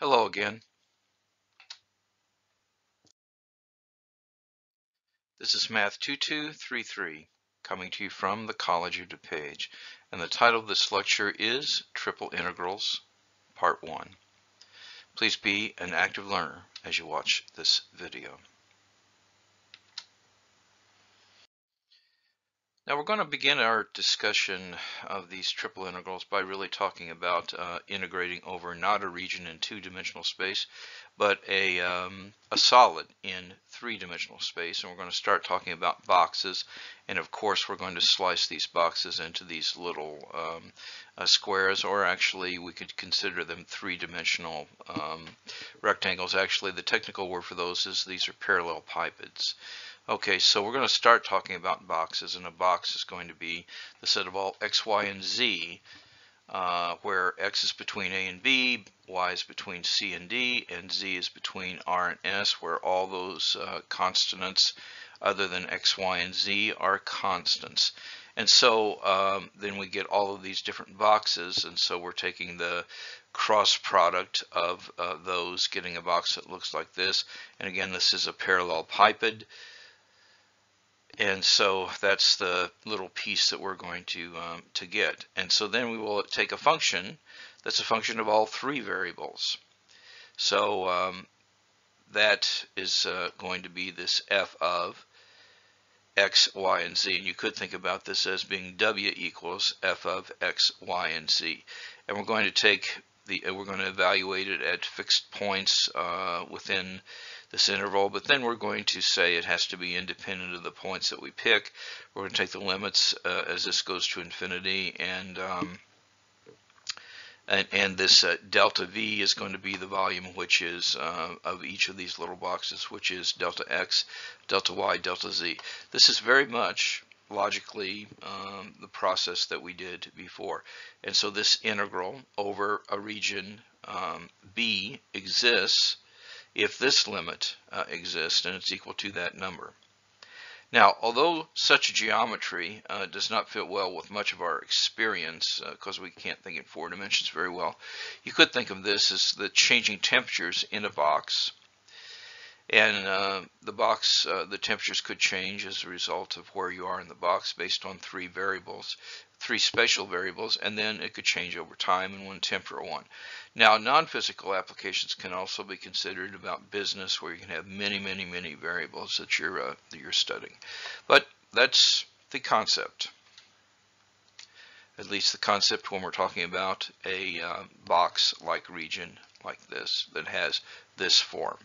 Hello again. This is Math 2233 coming to you from the College of DuPage and the title of this lecture is Triple Integrals Part 1. Please be an active learner as you watch this video. Now we're going to begin our discussion of these triple integrals by really talking about uh, integrating over not a region in two-dimensional space, but a, um, a solid in three-dimensional space. And we're going to start talking about boxes. And of course, we're going to slice these boxes into these little um, uh, squares, or actually we could consider them three-dimensional um, rectangles. Actually, the technical word for those is these are parallel parallelepipeds. Okay, so we're going to start talking about boxes, and a box is going to be the set of all x, y, and z, uh, where x is between a and b, y is between c and d, and z is between r and s, where all those uh, constants other than x, y, and z are constants. And so um, then we get all of these different boxes, and so we're taking the cross product of uh, those, getting a box that looks like this. And again, this is a parallelepiped. And so that's the little piece that we're going to, um, to get. And so then we will take a function that's a function of all three variables. So um, that is uh, going to be this f of x, y, and z. And you could think about this as being w equals f of x, y, and z. And we're going to take the, we're going to evaluate it at fixed points uh, within this interval, but then we're going to say it has to be independent of the points that we pick. We're going to take the limits uh, as this goes to infinity, and um, and, and, this uh, delta V is going to be the volume which is uh, of each of these little boxes, which is delta X, delta Y, delta Z. This is very much logically um, the process that we did before. And so this integral over a region um, B exists if this limit uh, exists and it's equal to that number. Now, although such a geometry uh, does not fit well with much of our experience, because uh, we can't think in four dimensions very well, you could think of this as the changing temperatures in a box. And uh, the box, uh, the temperatures could change as a result of where you are in the box based on three variables three spatial variables, and then it could change over time in one temporal one. Now, non-physical applications can also be considered about business, where you can have many, many, many variables that you're uh, that you're studying. But that's the concept. At least the concept when we're talking about a uh, box-like region like this that has this form.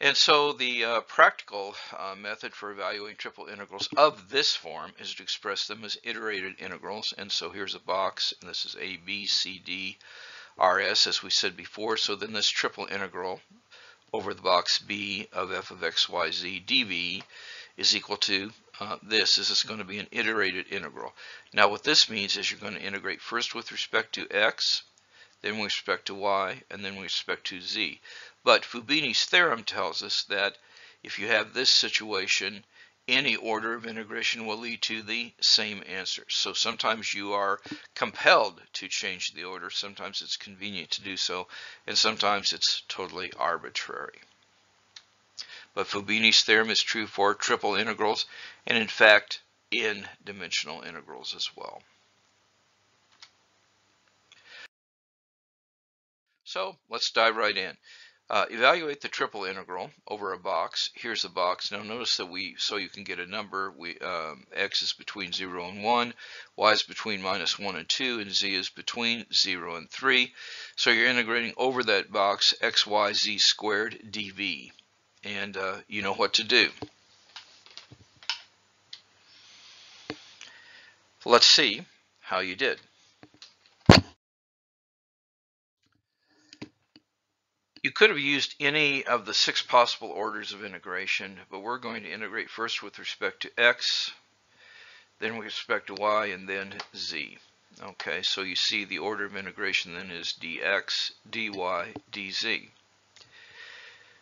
And so the uh, practical uh, method for evaluating triple integrals of this form is to express them as iterated integrals. And so here's a box, and this is a, b, c, d, r, s, as we said before. So then this triple integral over the box b of f of x, y, z, dv is equal to uh, this. This is going to be an iterated integral. Now what this means is you're going to integrate first with respect to x, then with respect to y, and then with respect to z. But Fubini's theorem tells us that if you have this situation, any order of integration will lead to the same answer. So sometimes you are compelled to change the order, sometimes it's convenient to do so, and sometimes it's totally arbitrary. But Fubini's theorem is true for triple integrals, and in fact, n-dimensional integrals as well. So let's dive right in. Uh, evaluate the triple integral over a box. Here's the box. Now notice that we, so you can get a number, we um, x is between 0 and 1, y is between minus 1 and 2, and z is between 0 and 3. So you're integrating over that box x, y, z squared dv. And uh, you know what to do. Let's see how you did. You could have used any of the six possible orders of integration, but we're going to integrate first with respect to x, then with respect to y, and then z. Okay, so you see the order of integration then is dx, dy, dz.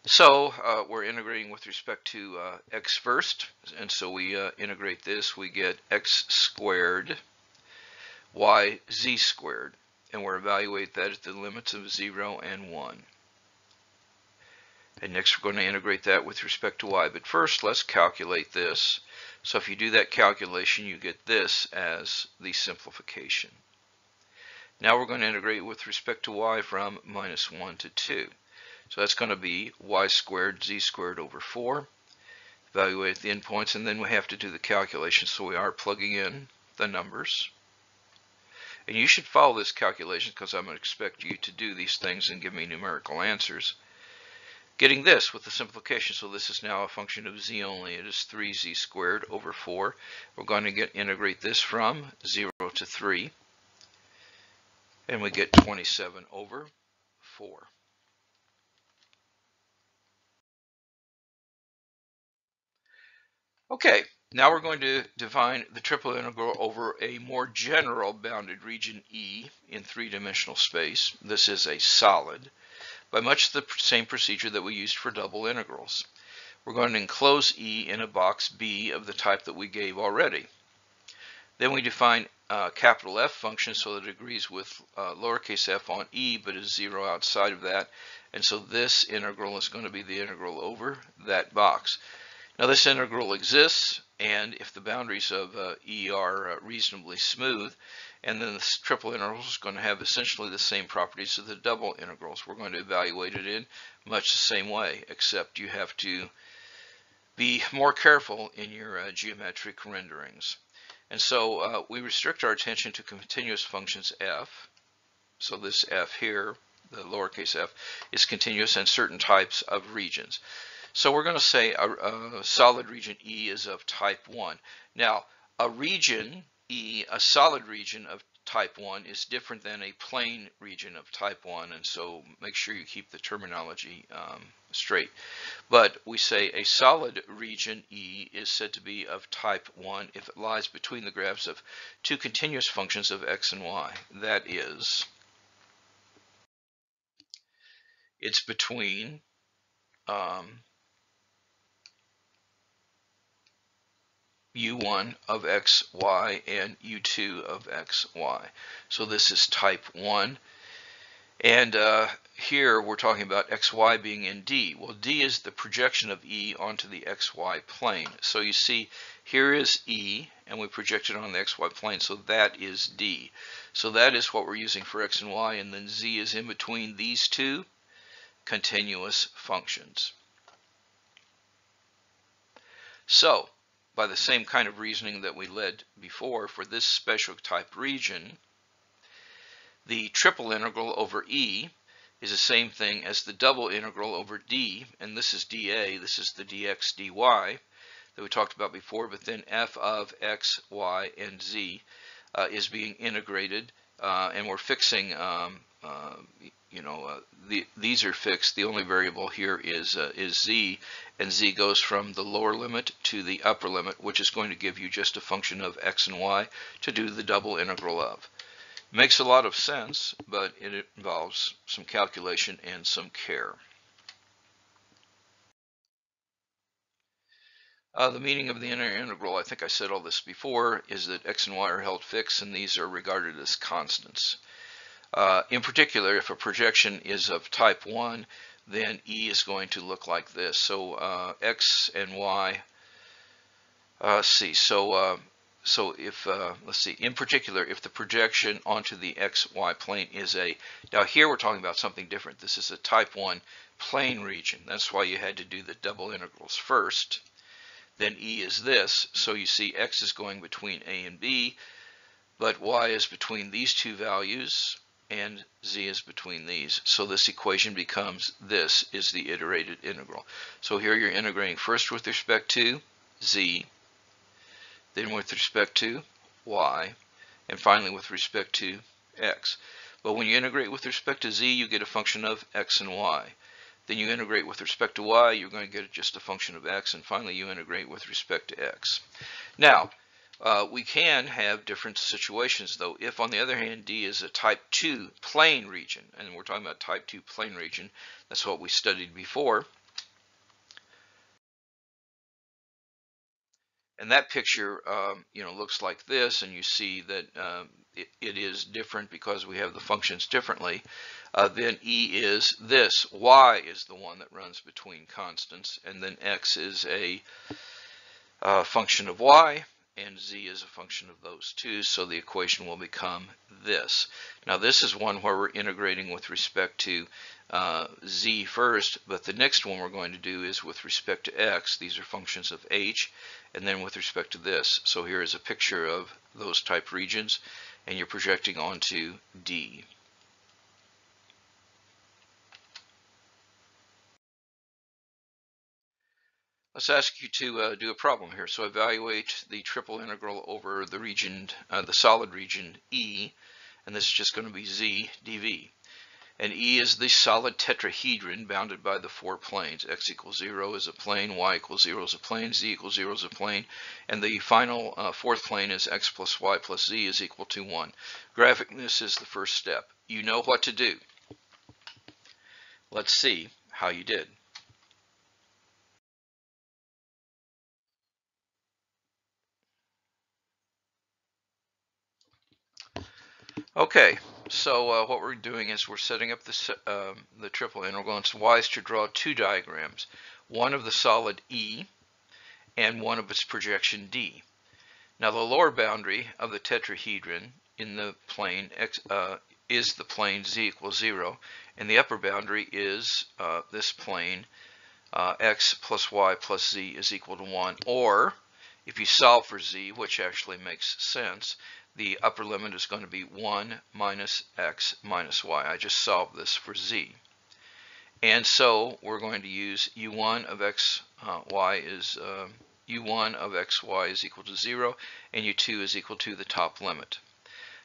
So uh, we're integrating with respect to uh, x first, and so we uh, integrate this, we get x squared y z squared, and we're evaluate that at the limits of 0 and 1. And next we're going to integrate that with respect to y, but first let's calculate this. So if you do that calculation, you get this as the simplification. Now we're going to integrate with respect to y from minus 1 to 2. So that's going to be y squared z squared over 4. Evaluate the endpoints, and then we have to do the calculation. So we are plugging in the numbers. And you should follow this calculation because I'm going to expect you to do these things and give me numerical answers. Getting this with the simplification, so this is now a function of z only. It is 3z squared over 4. We're going to get integrate this from 0 to 3. And we get 27 over 4. Okay, now we're going to define the triple integral over a more general bounded region E in three-dimensional space. This is a solid by much the same procedure that we used for double integrals. We're going to enclose E in a box B of the type that we gave already. Then we define uh, capital F function so that it agrees with uh, lowercase f on E but is zero outside of that. And so this integral is going to be the integral over that box. Now this integral exists, and if the boundaries of uh, E are uh, reasonably smooth, and then this triple integral is going to have essentially the same properties as the double integrals. We're going to evaluate it in much the same way, except you have to be more careful in your uh, geometric renderings. And so uh, we restrict our attention to continuous functions f. So this f here, the lowercase f, is continuous in certain types of regions. So we're going to say a, a, solid region E is of type 1. Now, a region E, a solid region of type 1 is different than a plane region of type 1, and so make sure you keep the terminology um, straight. But we say a solid region E is said to be of type 1 if it lies between the graphs of two continuous functions of x and y. That is, it's between um, u1 of xy and u2 of xy. So this is type 1. And uh, here we're talking about xy being in D. Well, D is the projection of E onto the xy plane. So you see, here is E, and we project it on the xy plane, so that is D. So that is what we're using for x and y, and then Z is in between these two continuous functions. So, by the same kind of reasoning that we led before for this special type region, the triple integral over E is the same thing as the double integral over D, and this is dA, this is the dx dy that we talked about before, but then f of x, y, and z uh, is being integrated, uh, and we're fixing um, uh, you know, uh, the, these are fixed. The only variable here is, uh, is z, and z goes from the lower limit to the upper limit, which is going to give you just a function of x and y to do the double integral of. Makes a lot of sense, but it involves some calculation and some care. Uh, the meaning of the inner integral, I think I said all this before, is that x and y are held fixed and these are regarded as constants. Uh, in particular, if a projection is of type 1, then E is going to look like this. So uh, X and Y, uh, see, so uh, so if, uh, let's see, in particular, if the projection onto the XY plane is a, now here we're talking about something different. This is a type 1 plane region. That's why you had to do the double integrals first. Then E is this, so you see X is going between A and B, but Y is between these two values, and z is between these. So this equation becomes this is the iterated integral. So here you're integrating first with respect to z, then with respect to y, and finally with respect to x. But when you integrate with respect to z, you get a function of x and y. Then you integrate with respect to y, you're going to get just a function of x, and finally you integrate with respect to x. Now, uh, we can have different situations though. If on the other hand, D is a type 2 plane region, and we're talking about type 2 plane region, that's what we studied before. And that picture, um, you know, looks like this, and you see that um, it, it is different because we have the functions differently. Uh, then E is this. Y is the one that runs between constants, and then X is a uh, function of Y and z is a function of those two, so the equation will become this. Now this is one where we're integrating with respect to uh, z first, but the next one we're going to do is with respect to x. These are functions of h, and then with respect to this. So here is a picture of those type regions, and you're projecting onto D. Let's ask you to uh, do a problem here. So evaluate the triple integral over the region, uh, the solid region E, and this is just going to be z dv and E is the solid tetrahedron bounded by the four planes. X equals 0 is a plane, Y equals 0 is a plane, Z equals 0 is a plane, and the final uh, fourth plane is X plus Y plus Z is equal to 1. Graphing this is the first step. You know what to do. Let's see how you did. Okay, so uh, what we're doing is we're setting up the, uh, the triple integral and it's wise to draw two diagrams, one of the solid E and one of its projection D. Now the lower boundary of the tetrahedron in the plane X, uh, is the plane z equals 0 and the upper boundary is uh, this plane uh, x plus y plus z is equal to 1 or if you solve for z which actually makes sense the upper limit is going to be 1 minus x minus y. I just solved this for z. And so we're going to use u1 of x, uh, y is uh, u1 of xy is equal to 0 and u2 is equal to the top limit.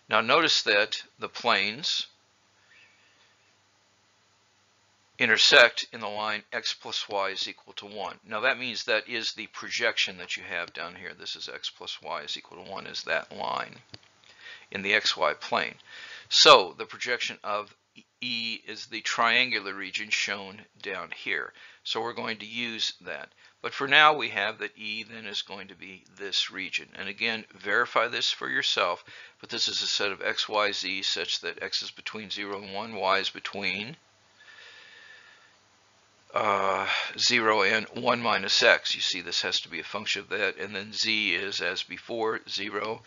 Now notice that the planes intersect in the line x plus y is equal to 1. Now that means that is the projection that you have down here. This is x plus y is equal to 1 is that line in the xy plane. So the projection of E is the triangular region shown down here. So we're going to use that. But for now we have that E then is going to be this region. And again, verify this for yourself, but this is a set of x, y, z such that x is between 0 and 1, y is between uh, 0 and 1 minus x. You see this has to be a function of that. And then z is, as before, 0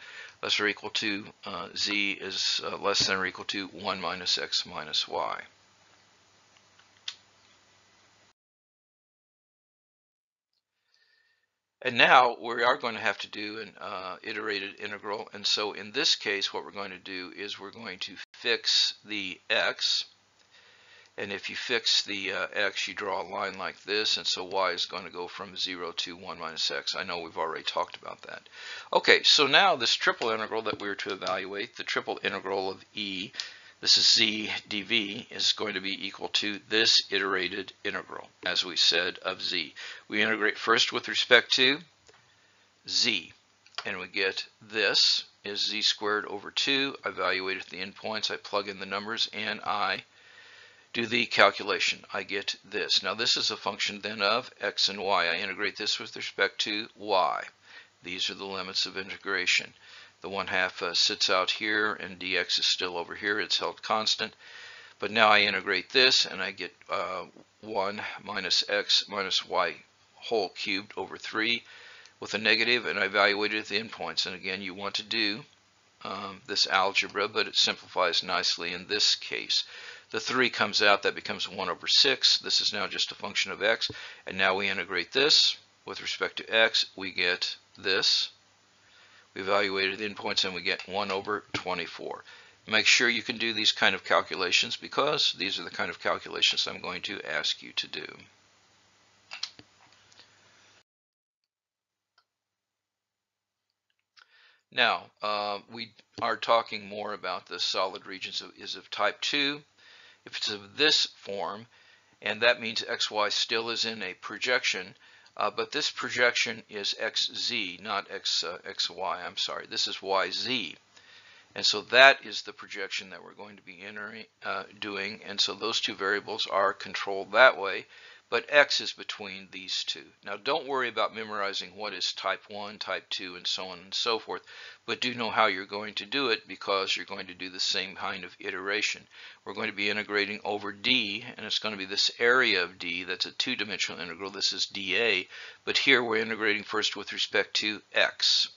less or equal to uh, z is uh, less than or equal to 1 minus x minus y. And now we are going to have to do an uh, iterated integral. And so in this case, what we're going to do is we're going to fix the x and if you fix the uh, x, you draw a line like this, and so y is going to go from 0 to 1 minus x. I know we've already talked about that. Okay, so now this triple integral that we're to evaluate, the triple integral of e, this is z dv, is going to be equal to this iterated integral, as we said, of z. We integrate first with respect to z, and we get this is z squared over 2. I evaluate at the endpoints, I plug in the numbers, and I do the calculation. I get this. Now this is a function then of x and y. I integrate this with respect to y. These are the limits of integration. The 1 half uh, sits out here and dx is still over here. It's held constant. But now I integrate this and I get uh, 1 minus x minus y whole cubed over 3 with a negative and I evaluated at the endpoints. And again, you want to do um, this algebra, but it simplifies nicely in this case. The 3 comes out, that becomes 1 over 6. This is now just a function of x. And now we integrate this with respect to x. We get this. We evaluated the endpoints and we get 1 over 24. Make sure you can do these kind of calculations because these are the kind of calculations I'm going to ask you to do. Now, uh, we are talking more about the solid regions of, is of type 2 if it's of this form, and that means xy still is in a projection, uh, but this projection is xz, not x, uh, xy, I'm sorry. This is yz. And so that is the projection that we're going to be entering, uh, doing. And so those two variables are controlled that way. But x is between these two. Now don't worry about memorizing what is type 1, type 2, and so on and so forth, but do know how you're going to do it because you're going to do the same kind of iteration. We're going to be integrating over d, and it's going to be this area of d that's a two-dimensional integral. This is dA, but here we're integrating first with respect to x.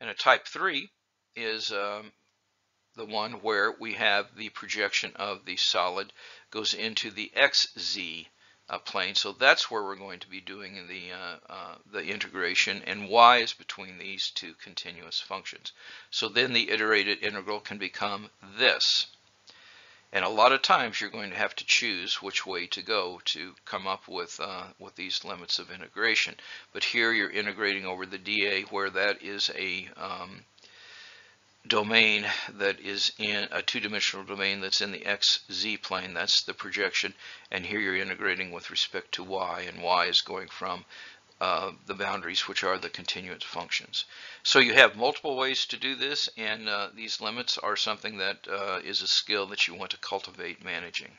And a type 3 is um, the one where we have the projection of the solid goes into the xz uh, plane. So that's where we're going to be doing the, uh, uh, the integration, and y is between these two continuous functions. So then the iterated integral can become this. And a lot of times you're going to have to choose which way to go to come up with, uh, with these limits of integration. But here you're integrating over the dA where that is a um, domain that is in a two-dimensional domain that's in the xz plane. That's the projection. And here you're integrating with respect to y and y is going from uh, the boundaries which are the continuous functions. So you have multiple ways to do this and uh, these limits are something that uh, is a skill that you want to cultivate managing.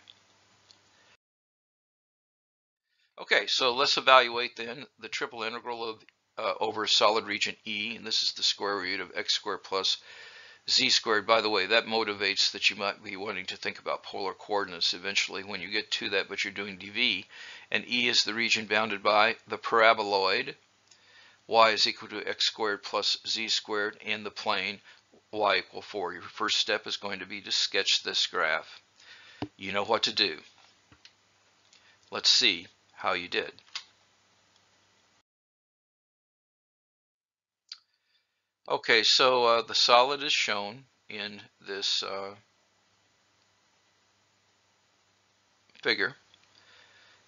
Okay so let's evaluate then the triple integral of uh, over solid region E and this is the square root of x squared plus z squared. By the way, that motivates that you might be wanting to think about polar coordinates eventually when you get to that, but you're doing dv. And E is the region bounded by the paraboloid. y is equal to x squared plus z squared in the plane y equal 4. Your first step is going to be to sketch this graph. You know what to do. Let's see how you did. Okay, so uh, the solid is shown in this uh, figure.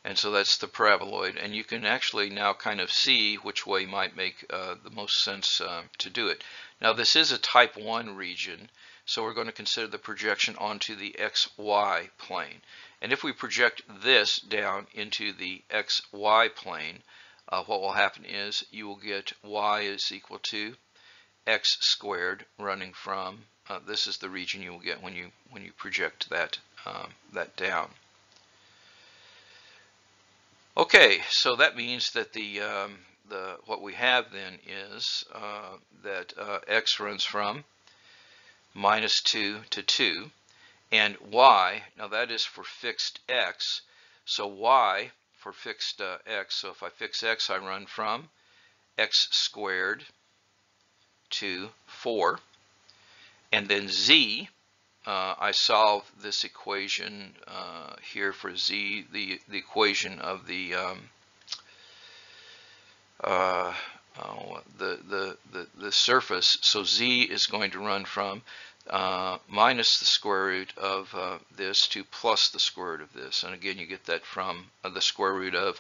And so that's the paraboloid. And you can actually now kind of see which way might make uh, the most sense uh, to do it. Now this is a type 1 region, so we're going to consider the projection onto the xy plane. And if we project this down into the xy plane, uh, what will happen is you will get y is equal to x squared running from uh, this is the region you will get when you when you project that um, that down. Okay, so that means that the um, the what we have then is uh, that uh, x runs from minus 2 to 2 and y now that is for fixed x so y for fixed uh, x so if I fix x I run from x squared to 4. And then z, uh, I solve this equation uh, here for z, the, the equation of the, um, uh, oh, the, the, the, the surface. So z is going to run from uh, minus the square root of uh, this to plus the square root of this. And again, you get that from uh, the square root of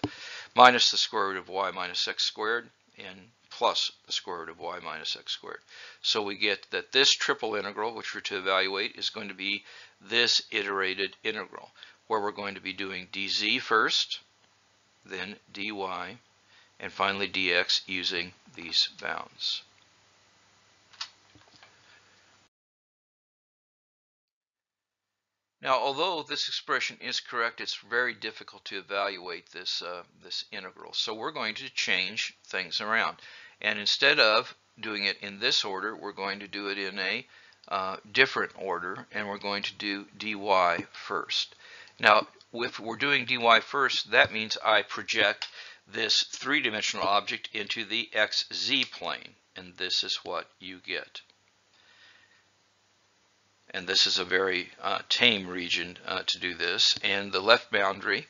minus the square root of y minus x squared. And plus the square root of y minus x squared. So we get that this triple integral, which we're to evaluate, is going to be this iterated integral, where we're going to be doing dz first, then dy, and finally dx using these bounds. Now, although this expression is correct, it's very difficult to evaluate this, uh, this integral. So we're going to change things around. And instead of doing it in this order, we're going to do it in a uh, different order, and we're going to do dy first. Now, if we're doing dy first, that means I project this three-dimensional object into the xz plane, and this is what you get. And this is a very uh, tame region uh, to do this. And the left boundary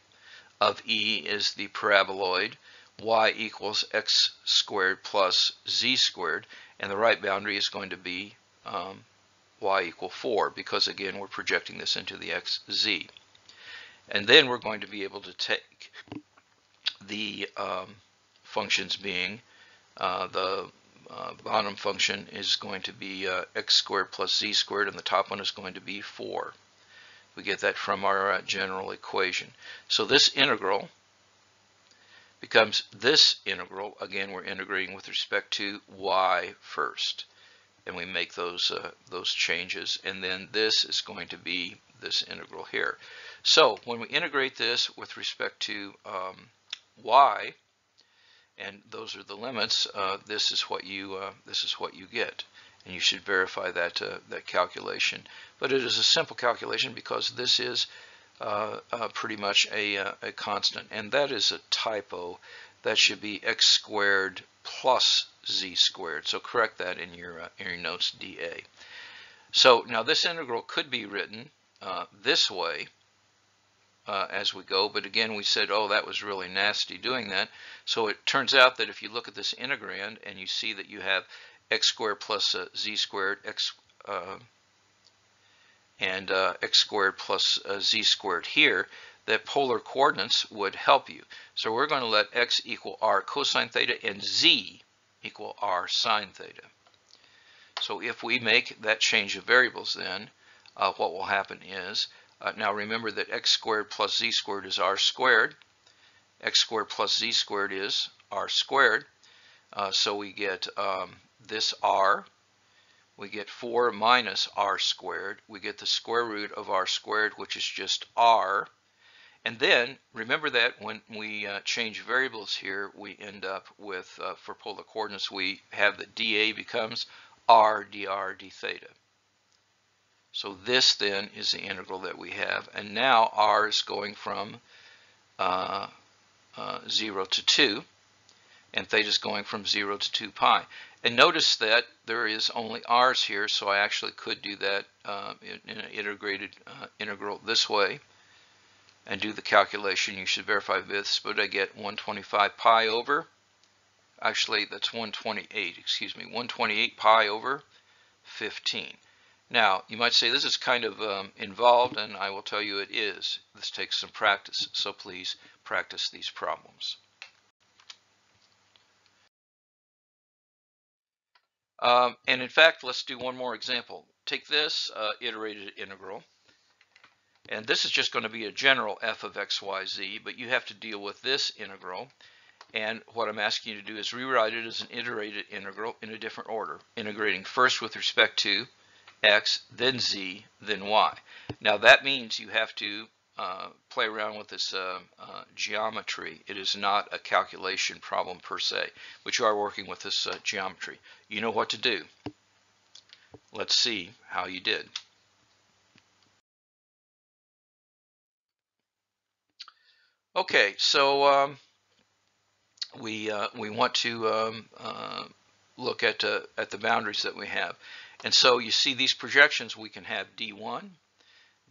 of E is the paraboloid, y equals x squared plus z squared, and the right boundary is going to be um, y equal 4, because again we're projecting this into the xz. And then we're going to be able to take the um, functions being uh, the uh, bottom function is going to be uh, x squared plus z squared, and the top one is going to be 4. We get that from our uh, general equation. So this integral becomes this integral. Again, we're integrating with respect to y first. and we make those uh, those changes and then this is going to be this integral here so when we integrate this with respect to um, y and those are the limits uh, this is what you uh, this is what you get and you should verify that uh, that calculation but it is a simple calculation because this is uh, uh, pretty much a, a constant and that is a typo that should be x squared plus z squared. So correct that in your, uh, in your notes dA. So now this integral could be written uh, this way uh, as we go, but again we said, oh, that was really nasty doing that. So it turns out that if you look at this integrand and you see that you have x squared plus uh, z squared, x uh, and uh, x squared plus z squared here, that polar coordinates would help you. So we're going to let x equal r cosine theta and z equal r sine theta. So if we make that change of variables then, uh, what will happen is, uh, now remember that x squared plus z squared is r squared. x squared plus z squared is r squared. Uh, so we get um, this r. We get 4 minus r squared. We get the square root of r squared, which is just r. And then remember that when we uh, change variables here, we end up with, uh, for polar coordinates, we have that dA becomes r dr d theta. So this then is the integral that we have. And now r is going from uh, uh 0 to 2, and theta is going from 0 to 2 pi. And notice that there is only r's here, so I actually could do that uh, in, an integrated uh, integral this way and do the calculation. You should verify this, but I get 125 pi over, actually that's 128, excuse me, 128 pi over 15. Now, you might say this is kind of um, involved, and I will tell you it is. This takes some practice, so please practice these problems. Um, and in fact, let's do one more example. Take this uh, iterated integral. And this is just going to be a general f of x, y, z, but you have to deal with this integral. And what I'm asking you to do is rewrite it as an iterated integral in a different order, integrating first with respect to x, then z, then y. Now that means you have to uh, play around with this uh, uh, geometry. It is not a calculation problem per se, but you are working with this uh, geometry. You know what to do. Let's see how you did. Okay, so um, we uh, we want to um, look at at the boundaries that we have, and so you see these projections. We can have D1,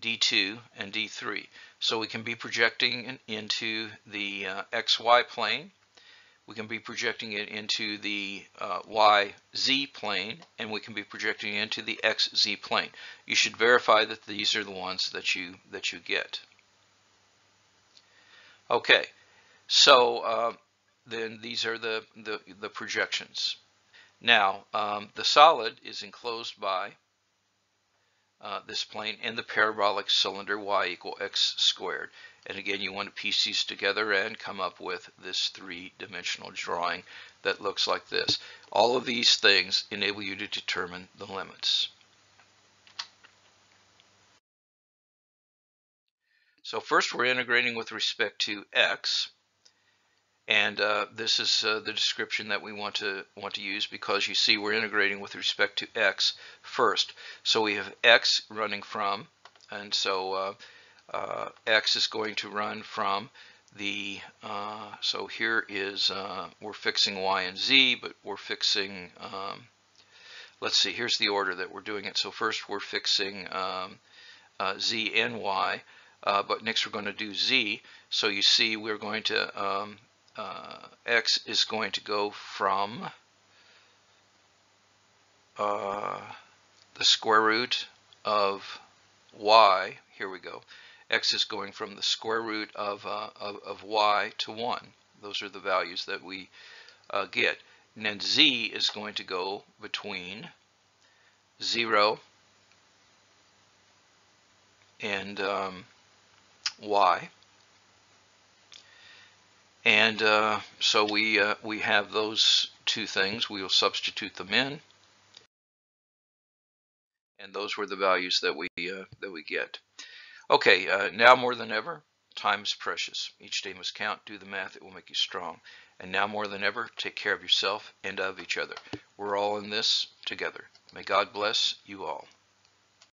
D2, and D3. So we can be projecting in, into the uh, XY plane. We can be projecting it into the uh, YZ plane, and we can be projecting it into the XZ plane. You should verify that these are the ones that you that you get. Okay, so uh, then these are the, the, the projections. Now, um, the solid is enclosed by uh, this plane and the parabolic cylinder y equal x squared. And again, you want to piece these together and come up with this three-dimensional drawing that looks like this. All of these things enable you to determine the limits. So first we're integrating with respect to x. And uh, this is uh, the description that we want to want to use because you see we're integrating with respect to x first. So we have x running from, and so uh, uh x is going to run from the, uh, so here is, uh, we're fixing y and z, but we're fixing, um, let's see, here's the order that we're doing it. So first we're fixing um, z and y uh, but next we're going to do z. So you see we're going to, um, uh, x is going to go from uh, the square root of y, here we go, x is going from the square root of, uh, of, of, y to 1. Those are the values that we uh, get. And then z is going to go between 0 and um, y. And uh, so we, uh, we have those two things. We will substitute them in. and those were the values that we uh, that we get. Okay, uh, now more than ever, time is precious. Each day must count. Do the math; it will make you strong. And now more than ever, take care of yourself and of each other. We're all in this together. May God bless you all.